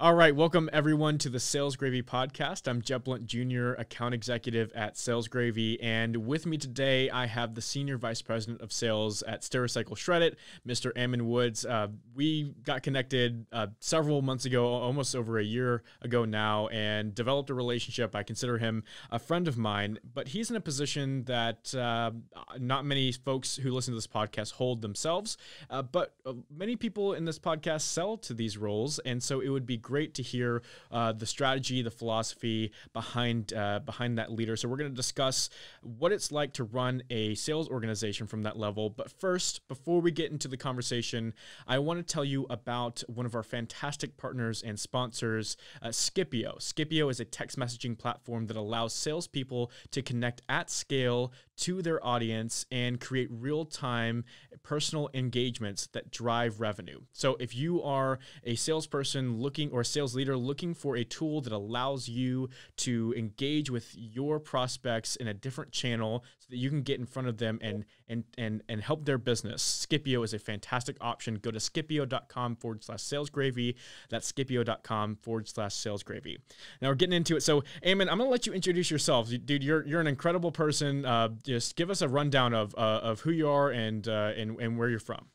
All right, welcome everyone to the Sales Gravy podcast. I'm Jeb Blount Jr., account executive at Sales Gravy, and with me today I have the senior vice president of sales at Stericycle Shred-it, Mr. Ammon Woods. Uh, we got connected uh, several months ago, almost over a year ago now, and developed a relationship. I consider him a friend of mine, but he's in a position that uh, not many folks who listen to this podcast hold themselves, uh, but uh, many people in this podcast sell to these roles, and so it would be great to hear uh, the strategy, the philosophy behind uh, behind that leader. So we're going to discuss what it's like to run a sales organization from that level. But first, before we get into the conversation, I want to tell you about one of our fantastic partners and sponsors, uh, Skipio. Skipio is a text messaging platform that allows salespeople to connect at scale to their audience and create real time personal engagements that drive revenue. So if you are a salesperson looking or a sales leader looking for a tool that allows you to engage with your prospects in a different channel so that you can get in front of them and and and and help their business, Skipio is a fantastic option. Go to skipio.com forward slash sales gravy. That's skipio.com forward slash sales gravy. Now we're getting into it. So, Ammon, I'm gonna let you introduce yourself, dude. You're you're an incredible person. Uh, just give us a rundown of uh, of who you are and uh, and and where you're from.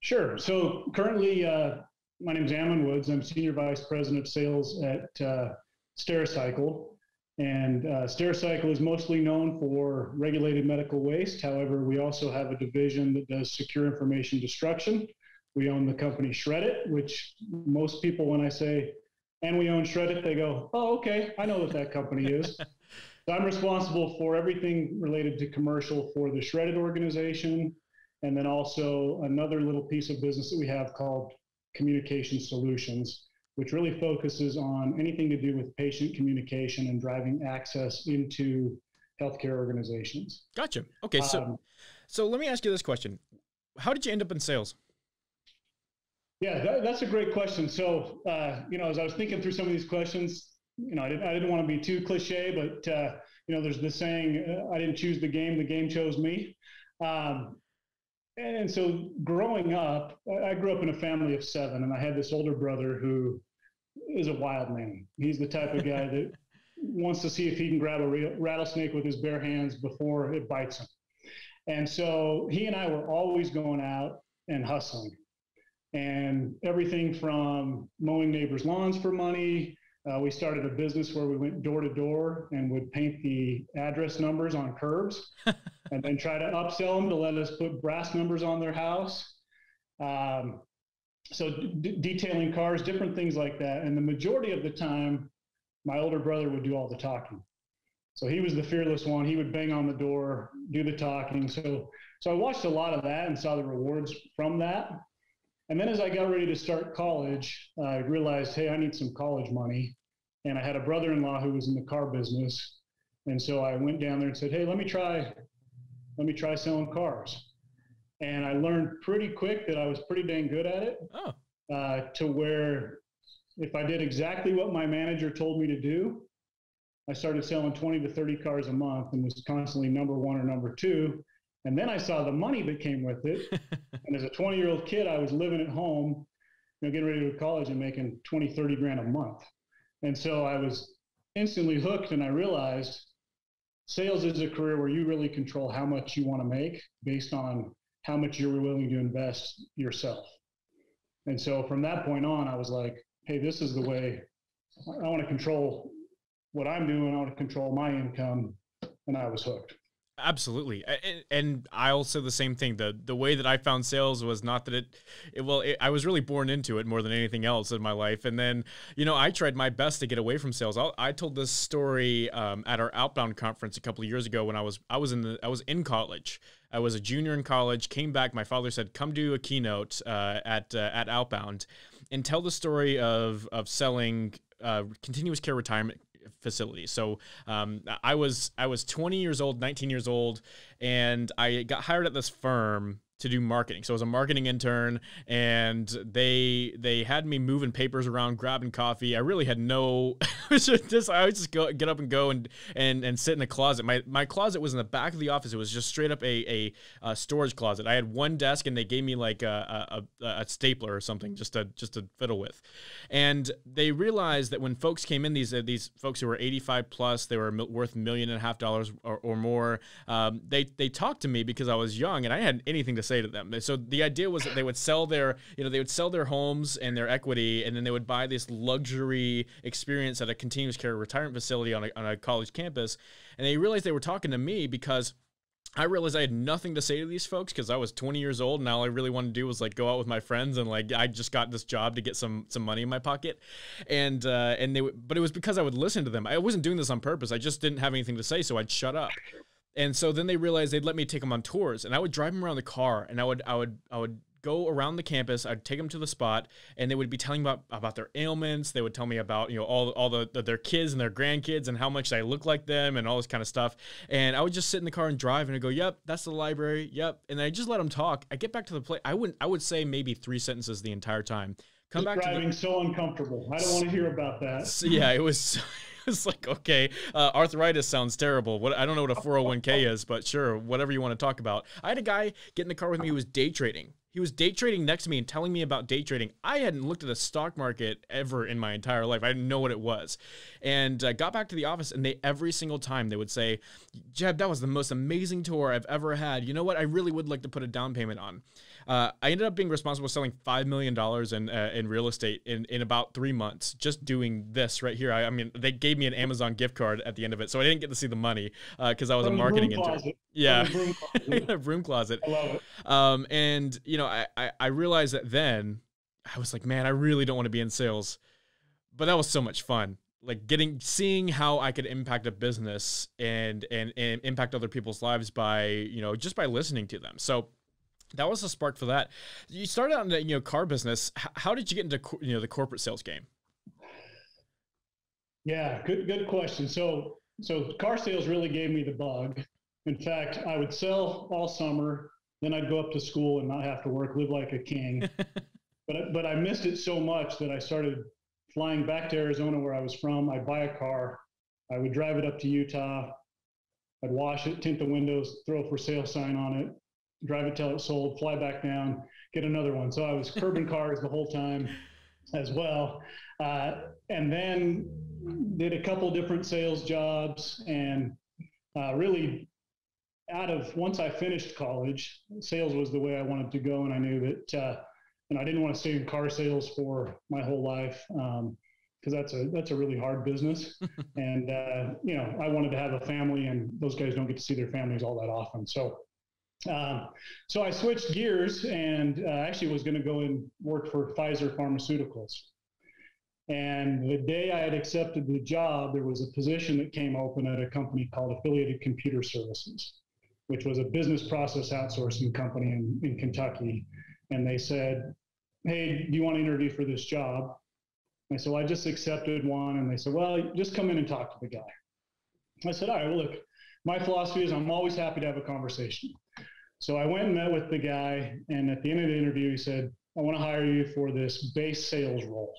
Sure. So currently, uh, my name is Ammon Woods. I'm Senior Vice President of Sales at uh, Stericycle. And uh, Stericycle is mostly known for regulated medical waste. However, we also have a division that does secure information destruction. We own the company Shred-it, which most people, when I say, and we own Shred-it, they go, oh, okay, I know what that company is. so I'm responsible for everything related to commercial for the Shred-it organization. And then also another little piece of business that we have called Communication Solutions, which really focuses on anything to do with patient communication and driving access into healthcare organizations. Gotcha. Okay, so um, so let me ask you this question: How did you end up in sales? Yeah, that, that's a great question. So, uh, you know, as I was thinking through some of these questions, you know, I didn't, I didn't want to be too cliche, but uh, you know, there's the saying, uh, "I didn't choose the game; the game chose me." Um, and so growing up, I grew up in a family of seven, and I had this older brother who is a wild man. He's the type of guy that wants to see if he can grab a rattlesnake with his bare hands before it bites him. And so he and I were always going out and hustling. And everything from mowing neighbors' lawns for money uh, we started a business where we went door to door and would paint the address numbers on curbs and then try to upsell them to let us put brass numbers on their house. Um, so d- detailing cars, different things like that. And the majority of the time, my older brother would do all the talking. So he was the fearless one. He would bang on the door, do the talking. So so I watched a lot of that and saw the rewards from that. And then as I got ready to start college, I realized, hey, I need some college money. And I had a brother in law who was in the car business. And so I went down there and said, hey, let me try, let me try selling cars. And I learned pretty quick that I was pretty dang good at it. Oh. Uh, to where if I did exactly what my manager told me to do, I started selling 20 to 30 cars a month and was constantly number one or number two. And then I saw the money that came with it. and as a 20 year old kid, I was living at home, you know, getting ready to go to college and making 20, 30 grand a month. And so I was instantly hooked and I realized sales is a career where you really control how much you want to make based on how much you're willing to invest yourself. And so from that point on, I was like, hey, this is the way I want to control what I'm doing. I want to control my income. And I was hooked. Absolutely, and, and I also the same thing. the The way that I found sales was not that it, it well, it, I was really born into it more than anything else in my life. And then, you know, I tried my best to get away from sales. i i told this story um, at our Outbound conference a couple of years ago when I was I was in the I was in college. I was a junior in college. Came back. My father said, "Come do a keynote uh, at uh, at Outbound, and tell the story of of selling uh, continuous care retirement facility. So um, I was I was 20 years old, 19 years old, and I got hired at this firm to do marketing. So I was a marketing intern and they they had me moving papers around, grabbing coffee. I really had no just I would just go get up and go and and and sit in the closet. My my closet was in the back of the office. It was just straight up a a, a storage closet. I had one desk and they gave me like a, a, a stapler or something just to just to fiddle with. And they realized that when folks came in these uh, these folks who were 85 plus, they were worth million and a half dollars or, or more. Um, they they talked to me because I was young and I had anything to say to them. So the idea was that they would sell their, you know, they would sell their homes and their equity, and then they would buy this luxury experience at a continuous care retirement facility on a, on a college campus. And they realized they were talking to me because I realized I had nothing to say to these folks because I was 20 years old and all I really wanted to do was like go out with my friends and like I just got this job to get some some money in my pocket, and uh, and they but it was because I would listen to them. I wasn't doing this on purpose. I just didn't have anything to say, so I'd shut up. And so then they realized they'd let me take them on tours, and I would drive them around the car, and I would I would I would go around the campus. I'd take them to the spot, and they would be telling me about about their ailments. They would tell me about you know all all the, the, their kids and their grandkids and how much I look like them and all this kind of stuff. And I would just sit in the car and drive, and I'd go, "Yep, that's the library. Yep." And I just let them talk. I get back to the place. I wouldn't. I would say maybe three sentences the entire time. Come just back driving to the, so uncomfortable. I don't want to hear about that. So, yeah, it was. it's like okay, uh, arthritis sounds terrible. What I don't know what a 401k is, but sure, whatever you want to talk about. I had a guy get in the car with me who was day trading. He was day trading next to me and telling me about day trading. I hadn't looked at a stock market ever in my entire life. I didn't know what it was, and uh, got back to the office. And they every single time they would say, "Jeb, that was the most amazing tour I've ever had. You know what? I really would like to put a down payment on." Uh, I ended up being responsible for selling five million dollars in uh, in real estate in, in about three months, just doing this right here. I, I, mean, they gave me an Amazon gift card at the end of it, so I didn't get to see the money because uh, I was From a marketing intern. Yeah, broom closet. broom closet. I love it. Um, and you know, I, I I realized that then I was like, man, I really don't want to be in sales, but that was so much fun like getting seeing how I could impact a business and, and and impact other people's lives by you know just by listening to them. So that was a spark for that. You started out in the you know car business. How did you get into you know the corporate sales game? Yeah, good good question. So so car sales really gave me the bug. In fact, I would sell all summer, then I'd go up to school and not have to work, live like a king. but but I missed it so much that I started flying back to Arizona where I was from. I'd buy a car, I would drive it up to Utah, I'd wash it, tint the windows, throw a for sale sign on it, drive it till it's sold, fly back down, get another one. So I was curbing cars the whole time as well. Uh, and then did a couple different sales jobs and uh, really out of once I finished college, sales was the way I wanted to go. And I knew that, uh, and I didn't want to stay in car sales for my whole life. Um, because that's a that's a really hard business, and uh, you know I wanted to have a family, and those guys don't get to see their families all that often. So um, so I switched gears and uh, actually was going to go and work for Pfizer Pharmaceuticals. And the day I had accepted the job, there was a position that came open at a company called Affiliated Computer Services, which was a business process outsourcing company in, in Kentucky. And they said, Hey, do you want to interview for this job? I said, Well, I just accepted one. And they said, Well, just come in and talk to the guy. I said, All right, well, look, my philosophy is I'm always happy to have a conversation. So I went and met with the guy, and at the end of the interview, he said, I want to hire you for this base sales role.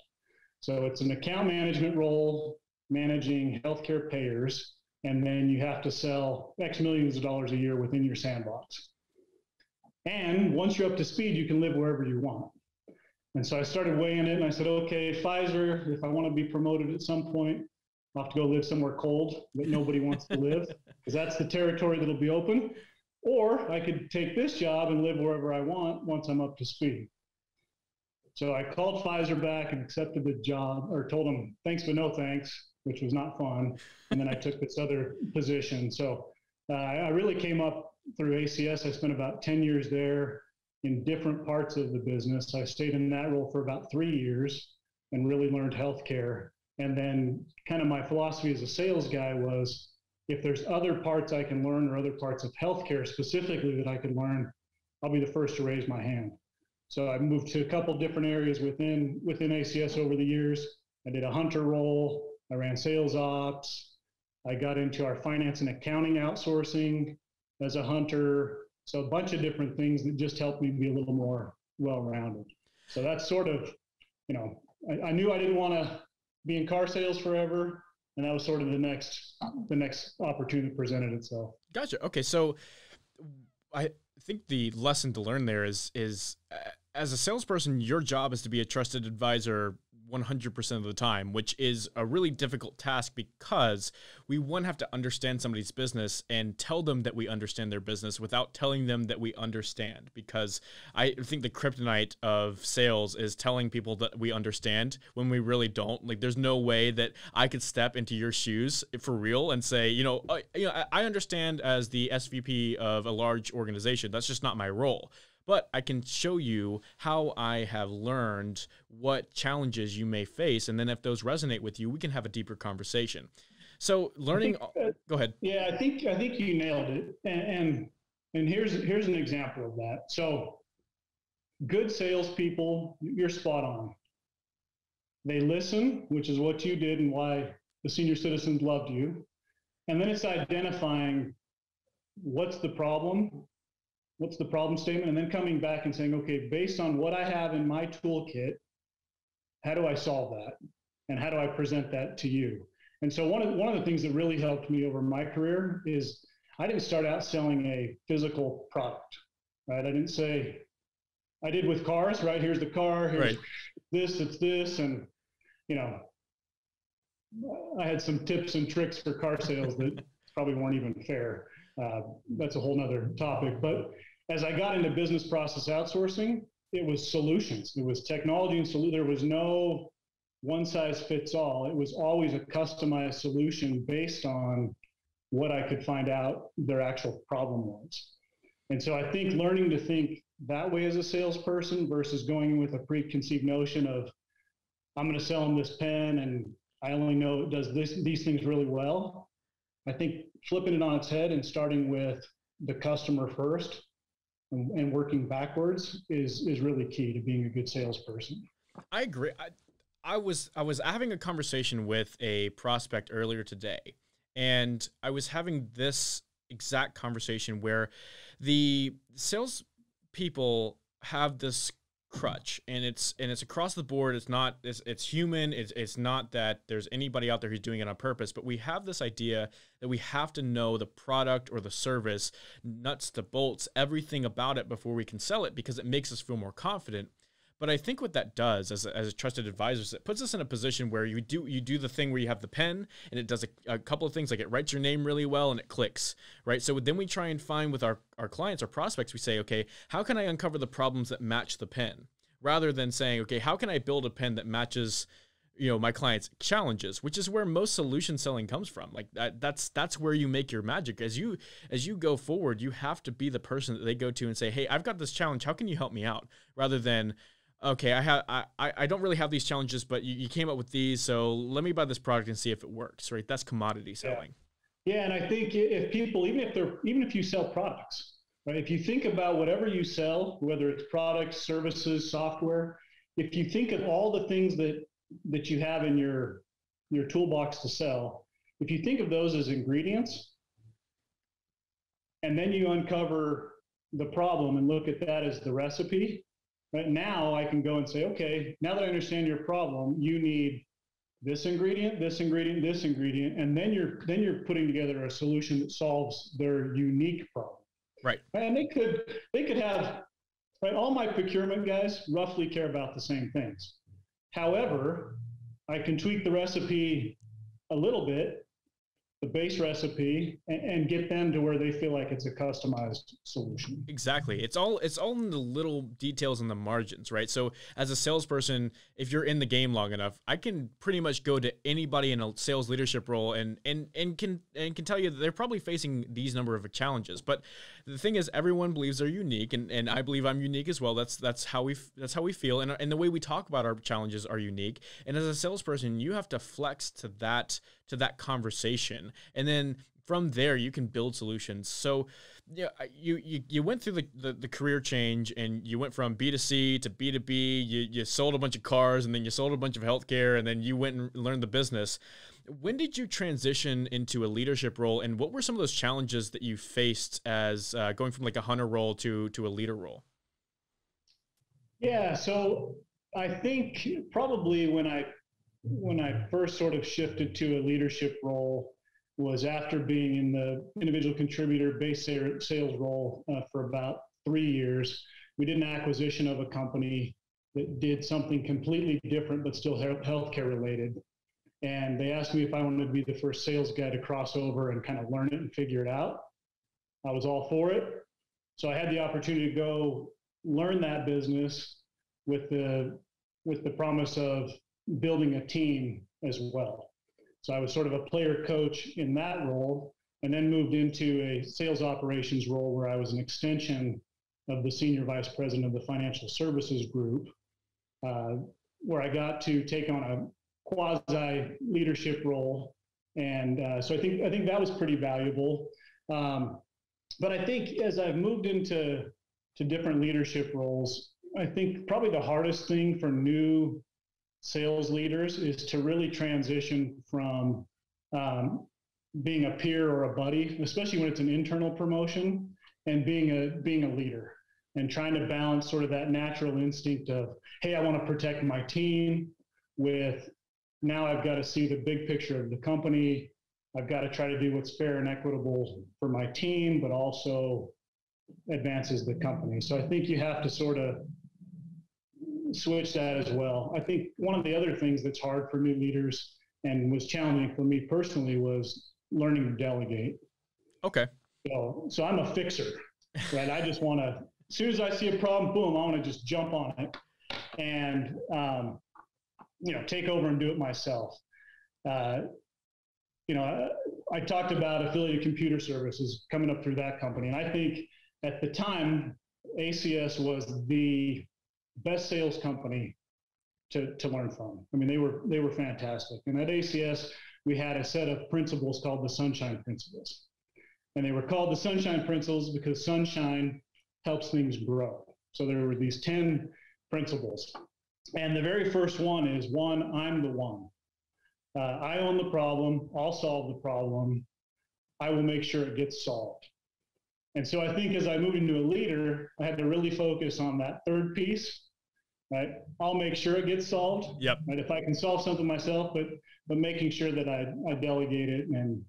So it's an account management role, managing healthcare payers, and then you have to sell X millions of dollars a year within your sandbox. And once you're up to speed, you can live wherever you want. And so I started weighing it, and I said, okay, Pfizer, if I want to be promoted at some point, I'll have to go live somewhere cold that nobody wants to live, because that's the territory that'll be open. Or I could take this job and live wherever I want once I'm up to speed. So I called Pfizer back and accepted the job, or told them thanks but no thanks, which was not fun. And then I took this other position. So uh, I really came up through ACS. I spent about 10 years there in different parts of the business. I stayed in that role for about three years and really learned healthcare. And then, kind of my philosophy as a sales guy was if there's other parts I can learn or other parts of healthcare specifically that I can learn, I'll be the first to raise my hand. So I moved to a couple different areas within within ACS over the years. I did a hunter role. I ran sales ops. I got into our finance and accounting outsourcing as a hunter. So a bunch of different things that just helped me be a little more well-rounded. So that's sort of, you know, I, I knew I didn't want to be in car sales forever, and that was sort of the next the next opportunity presented itself. Gotcha. Okay, so I think the lesson to learn there is is uh, as a salesperson, your job is to be a trusted advisor 100% of the time, which is a really difficult task because we one have to understand somebody's business and tell them that we understand their business without telling them that we understand. Because I think the kryptonite of sales is telling people that we understand when we really don't. Like, there's no way that I could step into your shoes for real and say, you know, I, you know, I understand as the SVP of a large organization. That's just not my role but I can show you how I have learned what challenges you may face. And then if those resonate with you, we can have a deeper conversation. So learning, think, uh, go ahead. Yeah, I think, I think you nailed it. And, and, and here's, here's an example of that. So good salespeople, you're spot on. They listen, which is what you did and why the senior citizens loved you. And then it's identifying what's the problem what's the problem statement, and then coming back and saying, okay, based on what I have in my toolkit, how do I solve that? And how do I present that to you? And so one of, one of the things that really helped me over my career is I didn't start out selling a physical product, right? I didn't say, I did with cars, right? Here's the car, here's right. this, it's this. And, you know, I had some tips and tricks for car sales that probably weren't even fair. Uh, that's a whole nother topic. But as I got into business process outsourcing, it was solutions. It was technology and solution. There was no one size fits all. It was always a customized solution based on what I could find out their actual problem was. And so I think learning to think that way as a salesperson versus going in with a preconceived notion of I'm going to sell them this pen and I only know it does this, these things really well. I think flipping it on its head and starting with the customer first and, and working backwards is is really key to being a good salesperson. I agree. I, I was I was having a conversation with a prospect earlier today, and I was having this exact conversation where the sales people have this crutch. And it's and it's across the board. It's not it's, it's human. It's, it's not that there's anybody out there who's doing it on purpose but we have this idea that we have to know the product or the service nuts to bolts everything about it before we can sell it because it makes us feel more confident but I think what that does as a, as a trusted advisor is it puts us in a position where you do you do the thing where you have the pen and it does a, a, couple of things like it writes your name really well and it clicks, right? So then we try and find with our, our clients, our prospects, we say, okay, how can I uncover the problems that match the pen? Rather than saying, okay, how can I build a pen that matches you know my clients challenges? Which is where most solution selling comes from. Like that, that's that's where you make your magic. As you as you go forward you have to be the person that they go to and say hey i've got this challenge. How can you help me out? Rather than okay, I have I, I don't really have these challenges, but you, you came up with these, so let me buy this product and see if it works. Right? That's commodity selling. Yeah. yeah, and I think if people, even if they're even if you sell products, right? If you think about whatever you sell, whether it's products, services, software, if you think of all the things that that you have in your your toolbox to sell, if you think of those as ingredients, and then you uncover the problem and look at that as the recipe, but now I can go and say, okay, now that I understand your problem, you need this ingredient, this ingredient, this ingredient, and then you're then you're putting together a solution that solves their unique problem. Right. And they could they could have right all my procurement guys roughly care about the same things. However, I can tweak the recipe a little bit the base recipe and, and, get them to where they feel like it's a customized solution. Exactly. It's all it's all in the little details and the margins, right? So as a salesperson, if you're in the game long enough, I can pretty much go to anybody in a sales leadership role and and and can and can tell you that they're probably facing these number of challenges. But the thing is everyone believes they're unique and, and I believe I'm unique as well. That's that's how we that's how we feel and and the way we talk about our challenges are unique. And as a salesperson, you have to flex to that to that conversation and then from there you can build solutions. So yeah, you, you you went through the, the, the, career change and you went from B to C to B to B. You you sold a bunch of cars and then you sold a bunch of healthcare and then you went and learned the business. When did you transition into a leadership role and what were some of those challenges that you faced as uh, going from like a hunter role to to a leader role? Yeah, so I think probably when I when I first sort of shifted to a leadership role was after being in the individual contributor base sales role uh, for about three years. We did an acquisition of a company that did something completely different, but still healthcare related. And they asked me if I wanted to be the first sales guy to cross over and kind of learn it and figure it out. I was all for it. So I had the opportunity to go learn that business with the with the promise of building a team as well. So I was sort of a player coach in that role, and then moved into a sales operations role where I was an extension of the senior vice president of the financial services group, uh, where I got to take on a quasi leadership role. And uh, so I think I think that was pretty valuable. Um, but I think as I've moved into to different leadership roles, I think probably the hardest thing for new sales leaders is to really transition from um, being a peer or a buddy, especially when it's an internal promotion, and being a being a leader and trying to balance sort of that natural instinct of, hey, I want to protect my team with now I've got to see the big picture of the company. I've got to try to do what's fair and equitable for my team, but also advances the company. So I think you have to sort of switch that as well. I think one of the other things that's hard for new leaders and was challenging for me personally was learning to delegate. Okay. So, so I'm a fixer, right? I just want to, as soon as I see a problem, boom, I want to just jump on it and, um, you know, take over and do it myself. Uh, you know, I, I talked about affiliated computer services coming up through that company. And I think at the time, ACS was the best sales company to, to learn from. I mean, they were they were fantastic. And at ACS, we had a set of principles called the Sunshine Principles, and they were called the Sunshine Principles because sunshine helps things grow. So there were these ten principles, and the very first one is one: I'm the one. Uh, I own the problem. I'll solve the problem. I will make sure it gets solved. And so I think as I moved into a leader, I had to really focus on that third piece, right? I'll make sure it gets solved. Yep. Right. If I can solve something myself, but but making sure that I, I delegate it and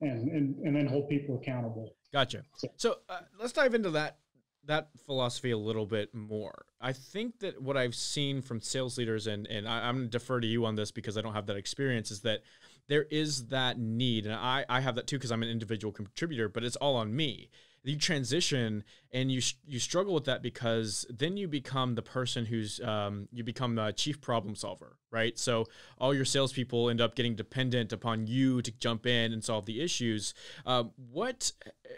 and and and then hold people accountable. Gotcha. So, so uh, let's dive into that that philosophy a little bit more. I think that what I've seen from sales leaders, and and I, am going to defer to you on this because I don't have that experience, is that there is that need, and I I have that too because I'm an individual contributor, but it's all on me you transition and you you struggle with that because then you become the person who's um, you become the chief problem solver, right? So all your salespeople end up getting dependent upon you to jump in and solve the issues. Uh, what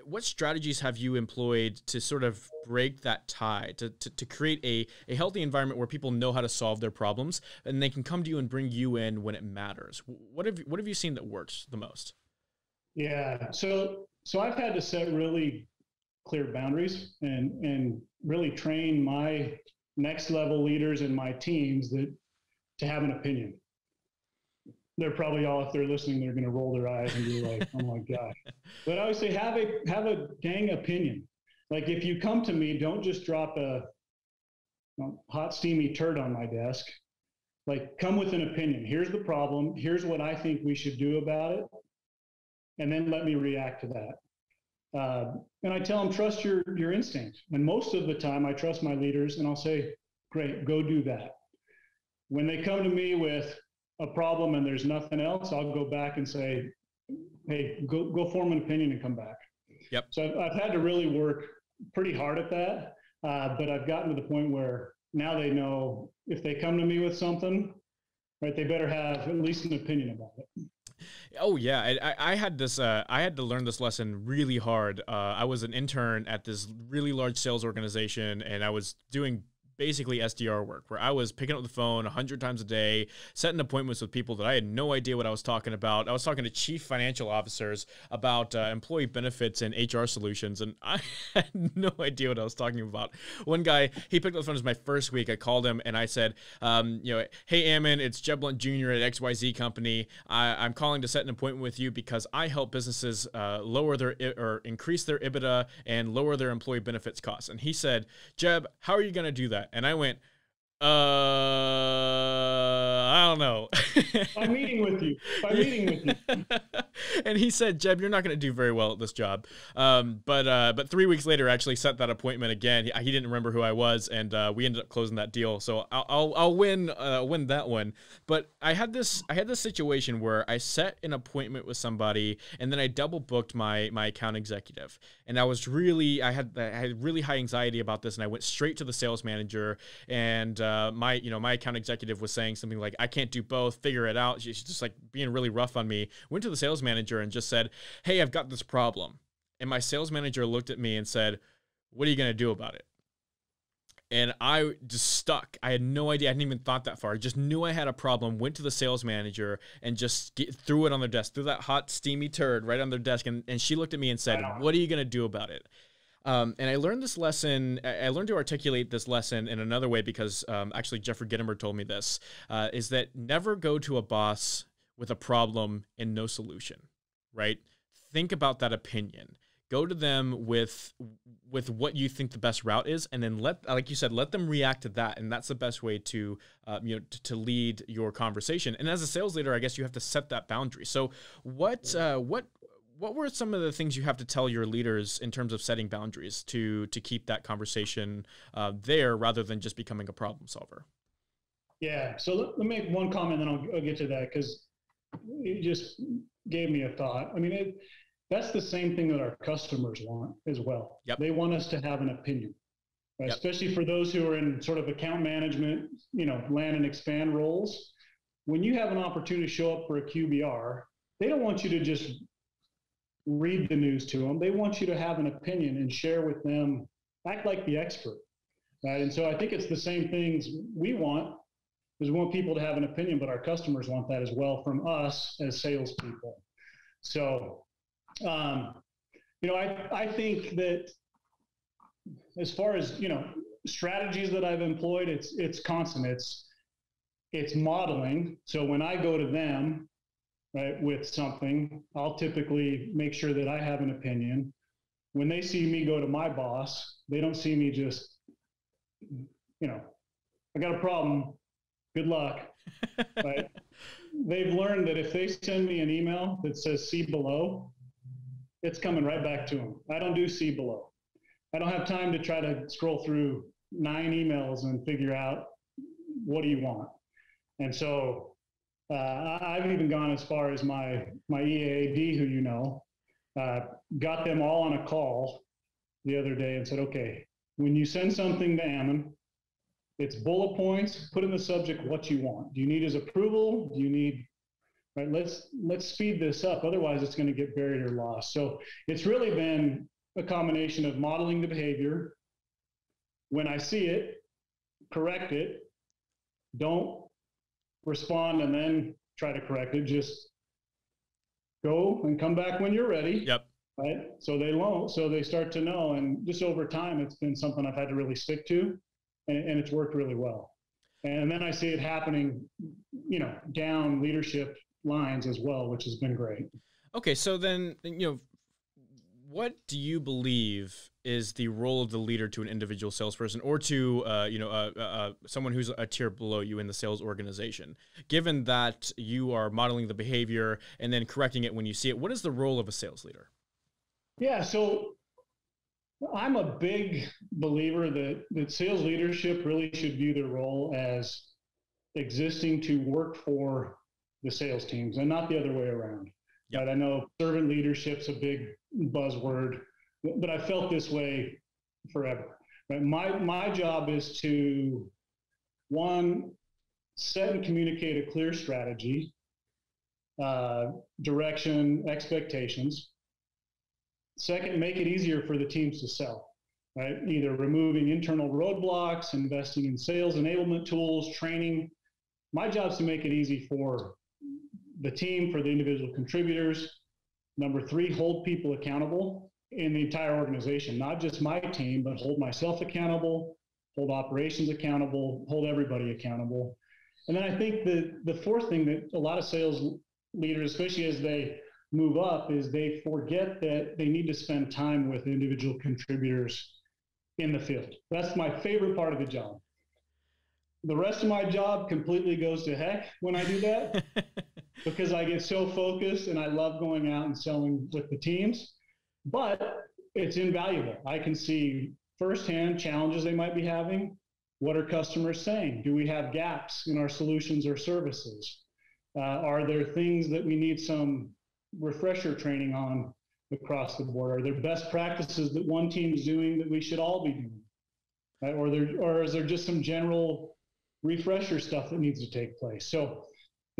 what strategies have you employed to sort of break that tie to, to, to create a, a healthy environment where people know how to solve their problems and they can come to you and bring you in when it matters? What have what have you seen that works the most? Yeah, so so I've had to set really clear boundaries and and really train my next level leaders and my teams that to have an opinion. They're probably all, if they're listening, they're going to roll their eyes and be like, "Oh my gosh!" But I always say, have a have a dang opinion. Like if you come to me, don't just drop a you know, hot steamy turd on my desk. Like come with an opinion. Here's the problem. Here's what I think we should do about it, and then let me react to that. Uh, and I tell them, trust your, your instinct. And most of the time, I trust my leaders and I'll say, great, go do that. When they come to me with a problem and there's nothing else, I'll go back and say, hey, go, go form an opinion and come back. Yep. So I've, I've had to really work pretty hard at that. Uh, but I've gotten to the point where now they know if they come to me with something, right, they better have at least an opinion about it. Oh yeah, I, I had this. Uh, I had to learn this lesson really hard. Uh, I was an intern at this really large sales organization, and I was doing basically SDR work, where I was picking up the phone a hundred times a day, setting appointments with people that I had no idea what I was talking about. I was talking to chief financial officers about uh, employee benefits and HR solutions, and I had no idea what I was talking about. One guy, he picked up the phone. It was my first week. I called him and I said, um, you know, hey Ammon, it's Jeb Blount Jr. at XYZ Company. I, am calling to set an appointment with you because I help businesses uh, lower their or increase their EBITDA and lower their employee benefits costs. And he said, Jeb, how are you going to do that? And I went, uh, I don't know. I'm meeting with you. I'm meeting with you. and he said, Jeb, you're not going to do very well at this job. Um, but uh, but three weeks later, I actually set that appointment again. He, he didn't remember who I was, and uh, we ended up closing that deal. So I'll I'll, I'll win uh, win that one. But I had this I had this situation where I set an appointment with somebody, and then I double booked my my account executive, and I was really I had I had really high anxiety about this, and I went straight to the sales manager and uh, my you know my account executive was saying something like I can't do both, figure it out. She's just like being really rough on me. Went to the sales manager and just said, "Hey, I've got this problem." And my sales manager looked at me and said, "What are you going to do about it?" And I just stuck. I had no idea. I hadn't even thought that far. I just knew I had a problem. Went to the sales manager and just get, threw it on their desk, threw that hot, steamy turd right on their desk. And, and she looked at me and said, What are you going to do about it? Um, and I learned this lesson. I learned to articulate this lesson in another way because um, actually Jeffrey Gitomer told me this: uh, is that never go to a boss with a problem and no solution. Right? Think about that opinion. Go to them with with what you think the best route is, and then let, like you said, let them react to that, and that's the best way to, uh, you know, to, to, lead your conversation. And as a sales leader, I guess you have to set that boundary. So, what uh, what what were some of the things you have to tell your leaders in terms of setting boundaries to to keep that conversation uh, there rather than just becoming a problem solver? Yeah. So let, let me make one comment, then I'll, I'll get to that because it just gave me a thought. I mean, it, that's the same thing that our customers want as well. Yep. They want us to have an opinion, right? yep. especially for those who are in sort of account management, you know, land and expand roles. When you have an opportunity to show up for a QBR, they don't want you to just read the news to them. They want you to have an opinion and share with them, act like the expert. Right. And so I think it's the same things we want is we want people to have an opinion, but our customers want that as well from us as salespeople. So, um, you know, I, I think that as far as, you know, strategies that I've employed, it's, it's constant. It's, it's modeling. So when I go to them, right, with something, I'll typically make sure that I have an opinion. When they see me go to my boss, they don't see me just, you know, I got a problem. Good luck. right? They've learned that if they send me an email that says see below, it's coming right back to them. I don't do see below. I don't have time to try to scroll through nine emails and figure out what do you want. And so uh, I've even gone as far as my my EAD, who you know, uh, got them all on a call the other day and said, okay, when you send something to Ammon, it's bullet points. Put in the subject what you want. Do you need his approval? Do you need right? Let's let's speed this up. Otherwise, it's going to get buried or lost. So it's really been a combination of modeling the behavior. When I see it, correct it. Don't respond and then try to correct it. Just go and come back when you're ready. Yep. Right. So they won't. So they start to know. And just over time, it's been something I've had to really stick to, and, and it's worked really well. And then I see it happening, you know, down leadership lines as well, which has been great. Okay, so then you know what do you believe is the role of the leader to an individual salesperson or to uh, you know uh, uh, uh, someone who's a tier below you in the sales organization given that you are modeling the behavior and then correcting it when you see it what is the role of a sales leader yeah so i'm a big believer that that sales leadership really should view their role as existing to work for the sales teams and not the other way around Yep. Right? I know servant leadership's a big buzzword, but I felt this way forever. Right? My my job is to one set and communicate a clear strategy, uh, direction, expectations. Second, make it easier for the teams to sell. right? Either removing internal roadblocks, investing in sales enablement tools, training. My job is to make it easy for the team, for the individual contributors. Number three, hold people accountable in the entire organization, not just my team, but hold myself accountable, hold operations accountable, hold everybody accountable. And then I think the the fourth thing that a lot of sales leaders, especially as they move up, is they forget that they need to spend time with individual contributors in the field. That's my favorite part of the job. The rest of my job completely goes to heck when I do that because I get so focused and I love going out and selling with the teams. But it's invaluable. I can see firsthand challenges they might be having. What are customers saying? Do we have gaps in our solutions or services? Uh, are there things that we need some refresher training on across the board? Are there best practices that one team is doing that we should all be doing? Right? Or there, or is there just some general refresher stuff that needs to take place? So,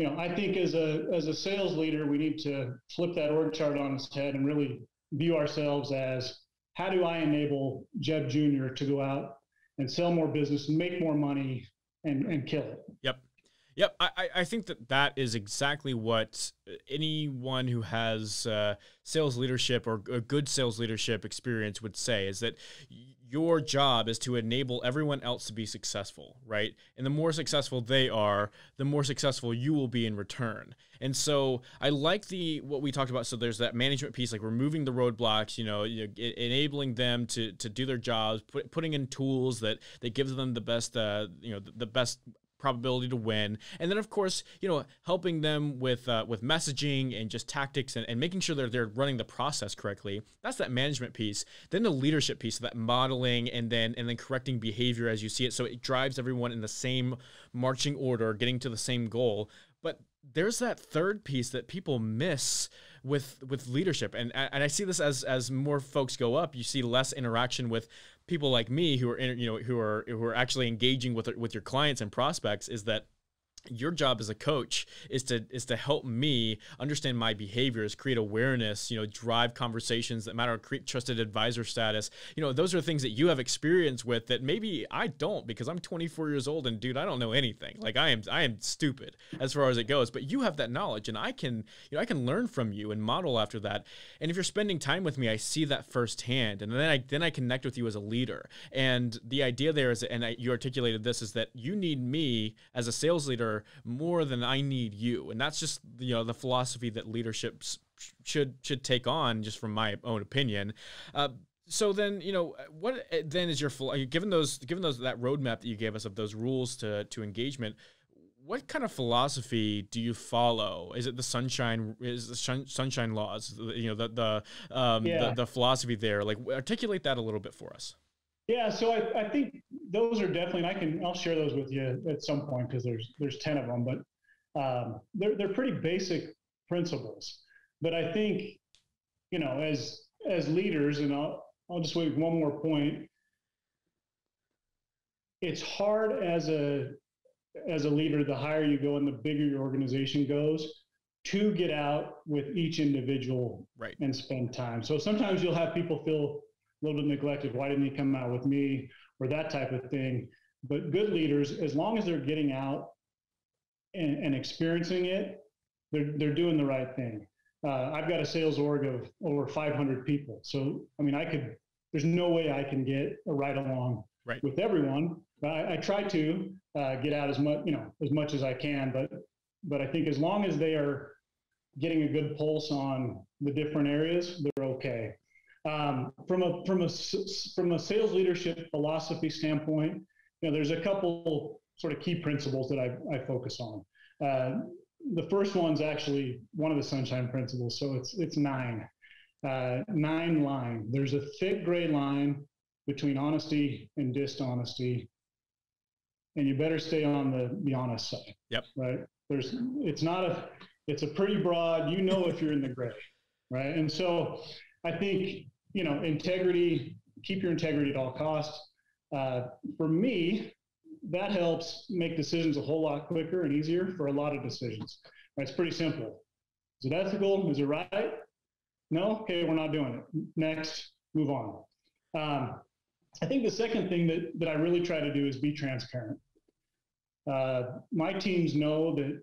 you know, I think as a as a sales leader, we need to flip that org chart on its head and really view ourselves as how do I enable Jeb Jr. to go out and sell more business and make more money and, and kill it. Yep. Yep, I, I think that that is exactly what anyone who has uh, sales leadership or a good sales leadership experience would say is that your job is to enable everyone else to be successful, right? And the more successful they are, the more successful you will be in return. And so I like the what we talked about. So there's that management piece, like removing the roadblocks, you know, you know enabling them to to do their jobs, put, putting in tools that that gives them the best, uh, you know, the, the best probability to win. And then of course you know helping them with uh, with messaging and just tactics and, and making sure that they're running the process correctly that's that management piece. Then the leadership piece of that modeling and then and then correcting behavior as you see it. So it drives everyone in the same marching order getting to the same goal. But there's that third piece that people miss with with leadership. And and I see this as as more folks go up. You see less interaction with people like me who are in, you know who are who are actually engaging with with your clients and prospects is that your job as a coach is to is to help me understand my behaviors create awareness you know drive conversations that matter create trusted advisor status. You know those are things that you have experience with that maybe i don't because i'm 24 years old and dude i don't know anything. Like i am i am stupid as far as it goes but you have that knowledge and i can you know i can learn from you and model after that. And if you're spending time with me i see that firsthand and then i then i connect with you as a leader. And the idea there is and I, you articulated this is that you need me as a sales leader more than I need you. And that's just you know the philosophy that leadership should should take on, just from my own opinion. Uh, so then you know what uh, then is your given those given those that roadmap that you gave us of those rules to to engagement what kind of philosophy do you follow? Is it the sunshine? Is the shun, sunshine laws? You know the the, um, yeah. the the philosophy there. Like articulate that a little bit for us. Yeah, so I, I think those are definitely, and I can, I'll share those with you at some point because there's there's ten of them, but um, they're they're pretty basic principles. But I think, you know, as as leaders, and I'll I'll just make one more point. It's hard as a as a leader, the higher you go and the bigger your organization goes, to get out with each individual right. and spend time. So sometimes you'll have people feel a little bit neglected. Why didn't he come out with me or that type of thing? But good leaders, as long as they're getting out and, and experiencing it, they're, they're doing the right thing. Uh, I've got a sales org of over 500 people. So, I mean, I could, there's no way I can get a ride along right. with everyone. I, I try to uh, get out as much, you know, as much as I can, but, but I think as long as they are getting a good pulse on the different areas, they're okay. Um, from a from a from a sales leadership philosophy standpoint, you know, there's a couple sort of key principles that I, I focus on. Uh, the first one's actually one of the sunshine principles, so it's it's nine, uh, nine line. There's a thick gray line between honesty and dishonesty, and you better stay on the the honest side. Yep. Right. There's it's not a it's a pretty broad. You know if you're in the gray, right? And so I think you know, integrity, keep your integrity at all costs. Uh, for me, that helps make decisions a whole lot quicker and easier for a lot of decisions. It's pretty simple. Is it ethical? Is it right? No? Okay, we're not doing it. Next, move on. Um, I think the second thing that, that I really try to do is be transparent. Uh, my teams know that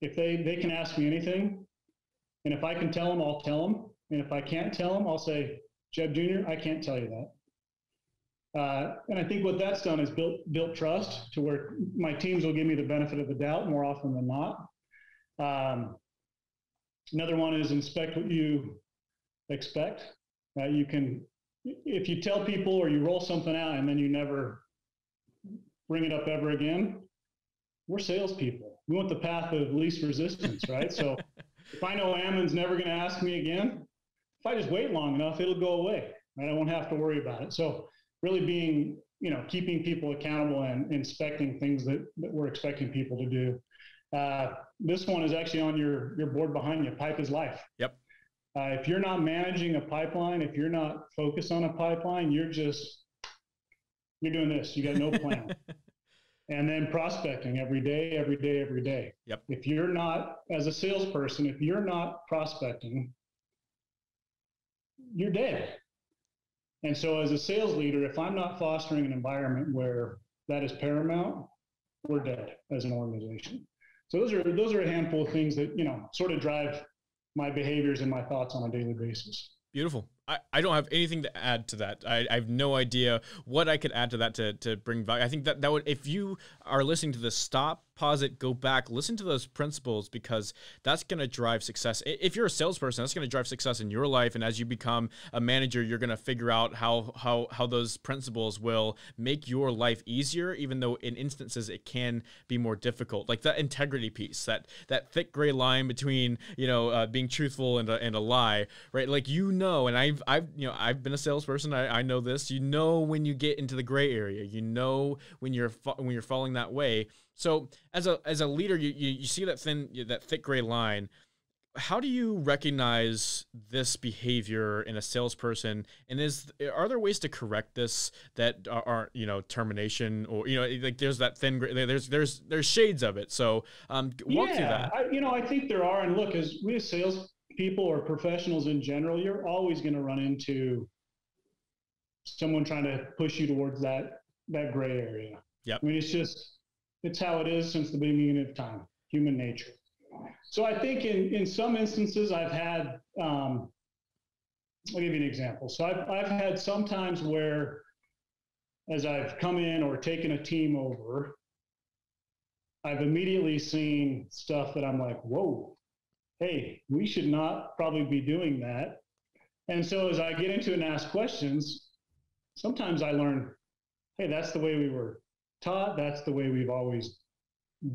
if they, they can ask me anything, and if I can tell them, I'll tell them. And if I can't tell them, I'll say, Jeb Jr., I can't tell you that. Uh, and I think what that's done is built built trust to where my teams will give me the benefit of the doubt more often than not. Um, another one is inspect what you expect. Uh, you can, if you tell people or you roll something out and then you never bring it up ever again, we're salespeople. We want the path of least resistance, right? so if I know Ammon's never going to ask me again, if I just wait long enough, it'll go away, right? I won't have to worry about it. So really being, you know, keeping people accountable and inspecting things that, that we're expecting people to do. Uh, this one is actually on your your board behind you. Pipe is life. Yep. Uh, if you're not managing a pipeline, if you're not focused on a pipeline, you're just you're doing this. You got no plan. and then prospecting every day, every day, every day. Yep. If you're not, as a salesperson, if you're not prospecting, you're dead. And so, as a sales leader, if I'm not fostering an environment where that is paramount, we're dead as an organization. So those are those are a handful of things that you know sort of drive my behaviors and my thoughts on a daily basis. Beautiful. I, I don't have anything to add to that. I, I have no idea what I could add to that to, to bring value. I think that that would if you are listening to this, stop pause it, go back, listen to those principles because that's going to drive success. If you're a salesperson, that's going to drive success in your life. And as you become a manager, you're going to figure out how how how those principles will make your life easier, even though in instances it can be more difficult. Like that integrity piece, that that thick gray line between you know uh, being truthful and a, and a lie, right? Like you know, and I've I've you know I've been a salesperson. I, I know this. You know when you get into the gray area. You know when you're when you're falling that way so as a as a leader, you, you, you see that thin that thick gray line. How do you recognize this behavior in a salesperson? And is are there ways to correct this that aren't you know termination or you know like there's that thin gray there's there's there's shades of it. So um, walk yeah, through that. I, you know I think there are. And look, as we as sales people or professionals in general, you're always going to run into someone trying to push you towards that that gray area. Yeah. I mean, it's just it's how it is since the beginning of time, human nature. So I think in, in some instances I've had, um, I'll give you an example. So I've, I've had some times where as I've come in or taken a team over, I've immediately seen stuff that I'm like, whoa, hey, we should not probably be doing that. And so as I get into and ask questions, sometimes I learn, hey, that's the way we were taught. That's the way we've always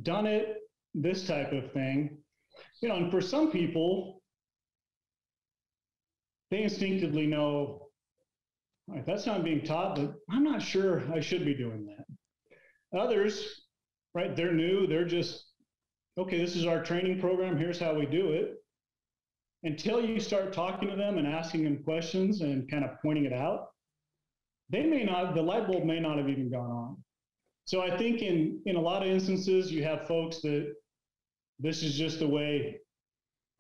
done it, this type of thing. You know, and for some people, they instinctively know right, that's not being taught, but I'm not sure I should be doing that. Others, right, they're new, they're just, okay, this is our training program, here's how we do it. Until you start talking to them and asking them questions and kind of pointing it out, they may not, the light bulb may not have even gone on. So I think in in a lot of instances you have folks that this is just the way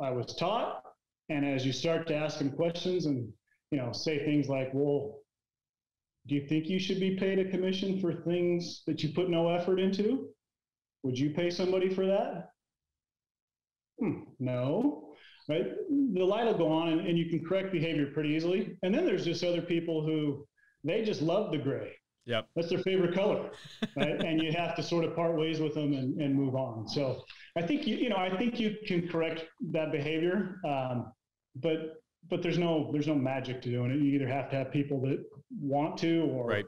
I was taught, and as you start to ask them questions and you know say things like, "Well, do you think you should be paid a commission for things that you put no effort into? Would you pay somebody for that?" Hmm, no, right? The light will go on, and, and you can correct behavior pretty easily. And then there's just other people who they just love the gray Yep. That's their favorite color, right? and you have to sort of part ways with them and, and move on. So I think you, you know, I think you can correct that behavior, um, but but there's no there's no magic to doing it. You either have to have people that want to or right.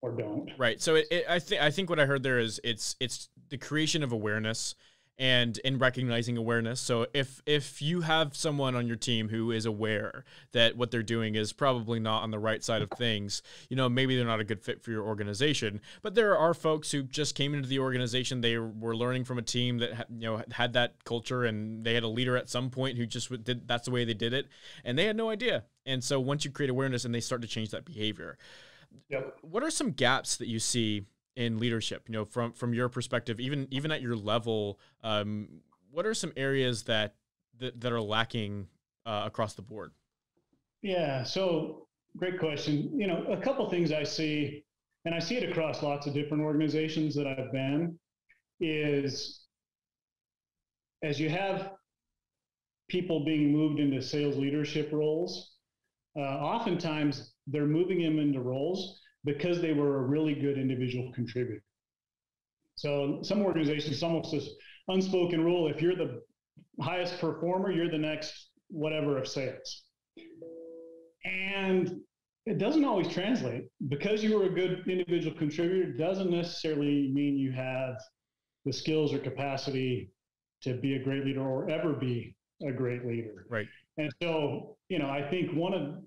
or don't. Right. So it, it, I think I think what I heard there is it's it's the creation of awareness and in recognizing awareness. So if if you have someone on your team who is aware that what they're doing is probably not on the right side of things, you know, maybe they're not a good fit for your organization. But there are folks who just came into the organization, they were learning from a team that you know had that culture and they had a leader at some point who just did that's the way they did it and they had no idea. And so once you create awareness and they start to change that behavior. Yep. What are some gaps that you see in leadership you know from from your perspective even even at your level um, what are some areas that that, that are lacking uh, across the board yeah so great question. You know, a couple things I see, and I see it across lots of different organizations that I've been, is as you have people being moved into sales leadership roles, uh, oftentimes they're moving them into roles because they were a really good individual contributor. So some organizations, almost this unspoken rule: if you're the highest performer, you're the next whatever of sales. And it doesn't always translate because you were a good individual contributor doesn't necessarily mean you have the skills or capacity to be a great leader or ever be a great leader. Right. And so, you know, I think one of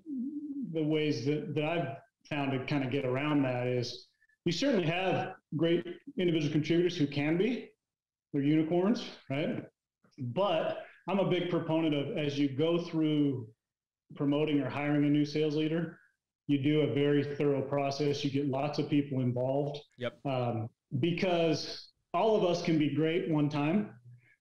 the ways that, that I've found to kind of get around that is you certainly have great individual contributors who can be, they're unicorns, right? But I'm a big proponent of as you go through promoting or hiring a new sales leader, you do a very thorough process. You get lots of people involved. Yep. Um, because all of us can be great one time,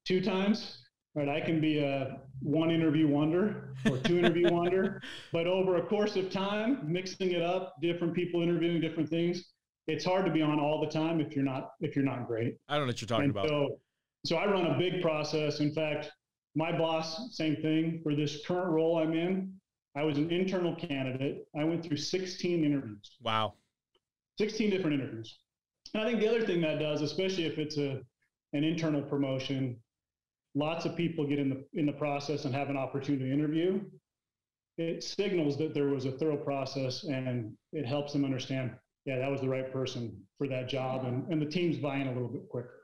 two times, right? I can be a one interview wonder or two interview wonder, but over a course of time, mixing it up, different people interviewing different things, it's hard to be on all the time if you're not if you're not great. I don't know what you're talking and about. So, so I run a big process. In fact, my boss, same thing for this current role I'm in. I was an internal candidate. I went through 16 interviews. Wow. 16 different interviews. And I think the other thing that does, especially if it's a an internal promotion, lots of people get in the in the process and have an opportunity to interview. It signals that there was a thorough process and it helps them understand, yeah, that was the right person for that job and, and the team's buying a little bit quicker.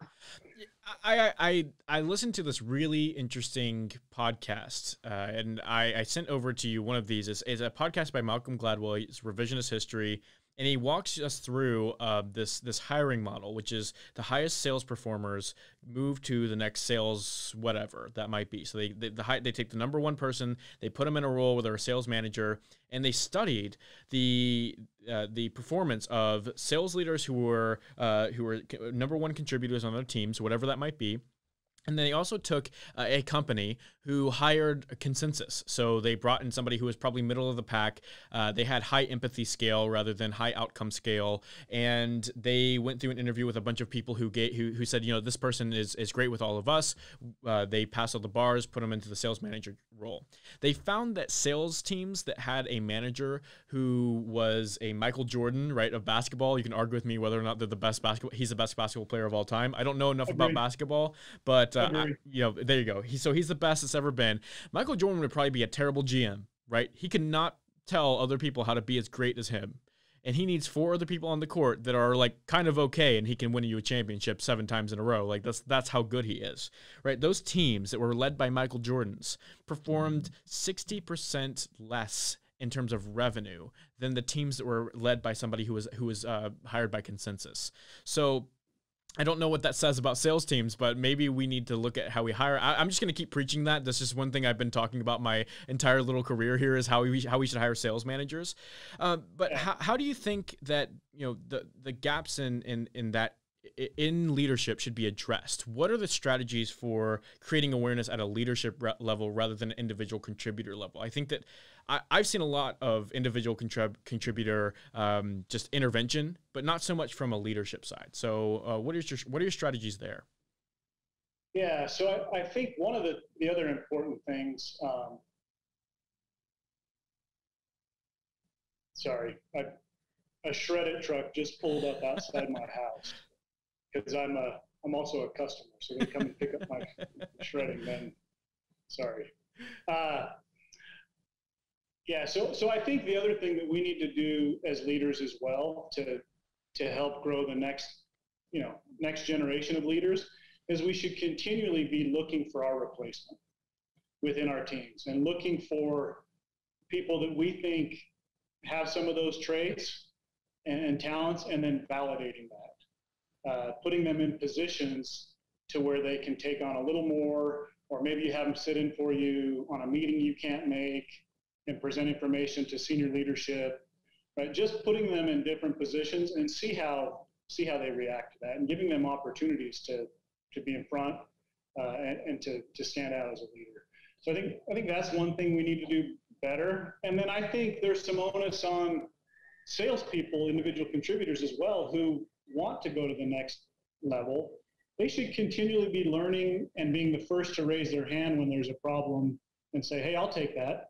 I, I I listened to this really interesting podcast, uh, and I, I sent over to you one of these. It's a podcast by Malcolm Gladwell. It's revisionist history and he walks us through uh, this this hiring model, which is the highest sales performers move to the next sales whatever that might be. So they they, the high, they take the number one person, they put them in a role where they're a sales manager, and they studied the uh, the performance of sales leaders who were uh, who were number one contributors on their teams, whatever that might be and then they also took uh, a company who hired a consensus. So they brought in somebody who was probably middle of the pack. Uh, they had high empathy scale rather than high outcome scale, and they went through an interview with a bunch of people who gave, who, who said, you know, this person is is great with all of us. Uh, they passed all the bars, put them into the sales manager role. They found that sales teams that had a manager who was a Michael Jordan, right, of basketball. You can argue with me whether or not they're the best basketball. He's the best basketball player of all time. I don't know enough Agreed. about basketball, but uh, I, you know, there you go. He, so he's the best that's ever been. Michael Jordan would probably be a terrible GM, right? He cannot tell other people how to be as great as him. And he needs four other people on the court that are like kind of okay, and he can win you a championship seven times in a row. Like that's that's how good he is, right? Those teams that were led by Michael Jordan's performed sixty percent less in terms of revenue than the teams that were led by somebody who was who was uh, hired by consensus. So I don't know what that says about sales teams, but maybe we need to look at how we hire. I, am just going to keep preaching that. That's just one thing I've been talking about my entire little career here is how we how we should hire sales managers. Uh, but yeah. how, how do you think that you know the the gaps in in in that in leadership should be addressed. What are the strategies for creating awareness at a leadership level rather than an individual contributor level? I think that I, have seen a lot of individual contrib- contributor um, just intervention, but not so much from a leadership side. So, uh, what is your what are your strategies there? Yeah, so I, I think one of the the other important things. Um, sorry, I, a shredded truck just pulled up outside my house because I'm a I'm also a customer, so they come and pick up my shredding Then, Sorry. Uh, yeah, so so I think the other thing that we need to do as leaders as well to to help grow the next you know next generation of leaders is we should continually be looking for our replacement within our teams and looking for people that we think have some of those traits and, and talents and then validating that uh, putting them in positions to where they can take on a little more, or maybe you have them sit in for you on a meeting you can't make and present information to senior leadership. Right, just putting them in different positions and see how see how they react to that, and giving them opportunities to to be in front uh, and, and to to stand out as a leader. So I think I think that's one thing we need to do better. And then I think there's some onus on salespeople, individual contributors as well, who want to go to the next level. They should continually be learning and being the first to raise their hand when there's a problem and say, hey, I'll take that.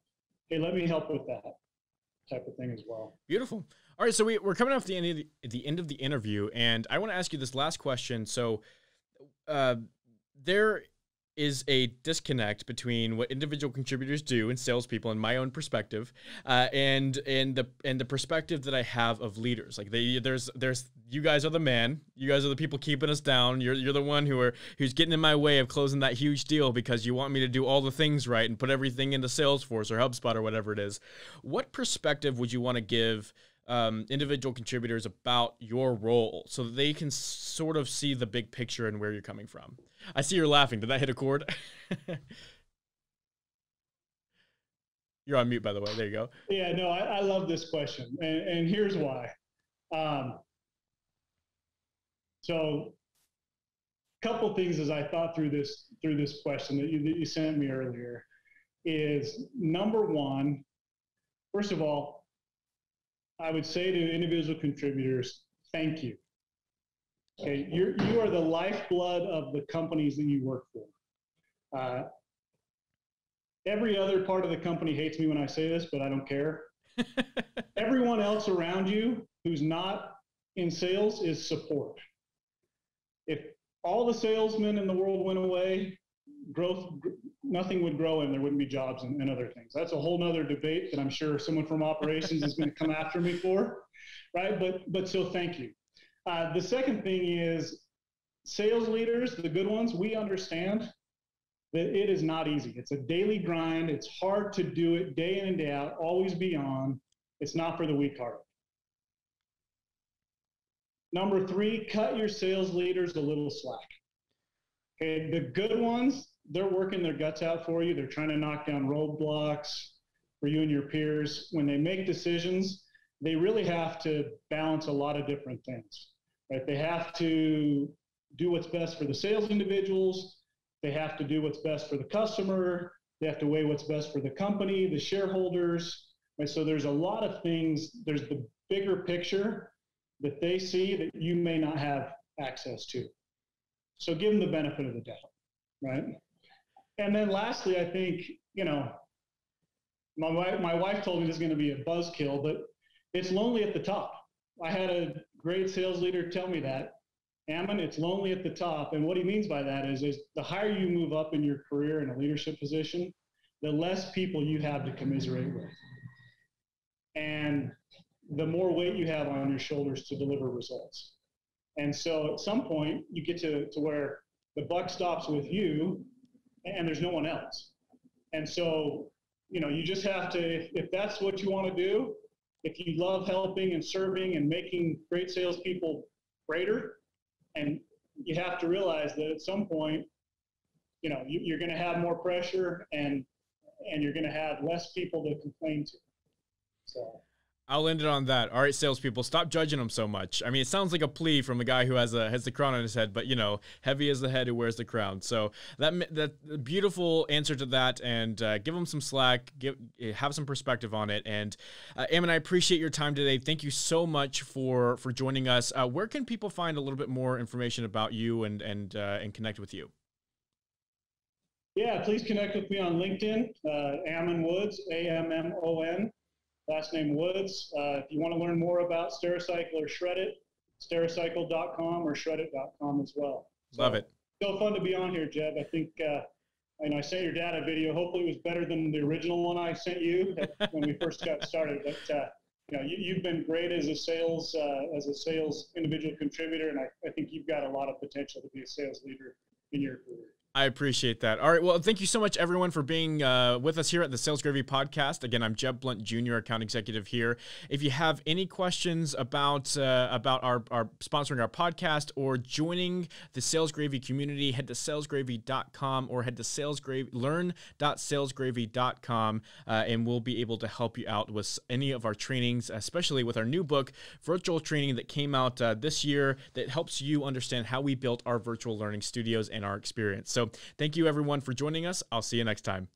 Hey, let me help with that type of thing as well. Beautiful. All right, so we, are coming off the end of the, the, end of the interview, and I want to ask you this last question. So, uh, there is a disconnect between what individual contributors do and salespeople, in my own perspective, uh, and and the and the perspective that I have of leaders. Like they, there's there's you guys are the man. You guys are the people keeping us down. You're you're the one who are who's getting in my way of closing that huge deal because you want me to do all the things right and put everything into Salesforce or HubSpot or whatever it is. What perspective would you want to give? Um, individual contributors about your role so they can sort of see the big picture and where you're coming from. I see you're laughing. Did that hit a chord? you're on mute, by the way. There you go. Yeah, no, I, I love this question, and, and here's why. Um, so, a couple things as I thought through this through this question that you, that you sent me earlier is number one. First of all, I would say to individual contributors, thank you. Okay, you're, you are the lifeblood of the companies that you work for. Uh, every other part of the company hates me when I say this, but I don't care. Everyone else around you who's not in sales is support. If all the salesmen in the world went away, growth, nothing would grow and there wouldn't be jobs and, and other things. That's a whole nother debate that I'm sure someone from operations is going to come after me for, right? But, but so thank you. Uh, the second thing is sales leaders, the good ones, we understand that it is not easy. It's a daily grind. It's hard to do it day in and day out, always be on. It's not for the weak hearted. Number three, cut your sales leaders a little slack. Okay, the good ones, they're working their guts out for you. They're trying to knock down roadblocks for you and your peers. When they make decisions, they really have to balance a lot of different things. Right? They have to do what's best for the sales individuals. They have to do what's best for the customer. They have to weigh what's best for the company, the shareholders. Right? So there's a lot of things. There's the bigger picture that they see that you may not have access to. So give them the benefit of the doubt, right? And then lastly, I think, you know, my wife, my wife told me this is going to be a buzzkill, but it's lonely at the top. I had a great sales leader tell me that. Ammon, it's lonely at the top. And what he means by that is, is the higher you move up in your career in a leadership position, the less people you have to commiserate with. And the more weight you have on your shoulders to deliver results. And so at some point, you get to, to where the buck stops with you and there's no one else. And so, you know, you just have to, if, that's what you want to do, if you love helping and serving and making great salespeople greater, and you have to realize that at some point, you know, you, you're going to have more pressure and and you're going to have less people to complain to. So. I'll end it on that. All right, salespeople, stop judging them so much. I mean, it sounds like a plea from a guy who has a has the crown on his head, but you know, heavy is the head who wears the crown. So that that beautiful answer to that, and uh, give them some slack, give have some perspective on it. And uh, Ammon, I appreciate your time today. Thank you so much for for joining us. Uh, where can people find a little bit more information about you and and uh, and connect with you? Yeah, please connect with me on LinkedIn, uh, Ammon Woods, A M M O N last name Woods. Uh, if you want to learn more about Stericycle or Shred-it, stericycle.com or shredit.com as well. So, Love it. So fun to be on here, Jeb. I think uh, I know I sent your data video. Hopefully, it was better than the original one I sent you when we first got started. But uh, you know, you, have been great as a sales uh, as a sales individual contributor, and I, I think you've got a lot of potential to be a sales leader in your career. I appreciate that. All right. Well, thank you so much, everyone, for being uh, with us here at the Sales Gravy Podcast. Again, I'm Jeb Blount Jr., account executive here. If you have any questions about uh, about our, our sponsoring our podcast or joining the Sales Gravy community, head to salesgravy.com or head to salesgravy learn.salesgravy.com, uh, and we'll be able to help you out with any of our trainings, especially with our new book, Virtual Training, that came out uh, this year that helps you understand how we built our virtual learning studios and our experience. So so thank you everyone for joining us. I'll see you next time.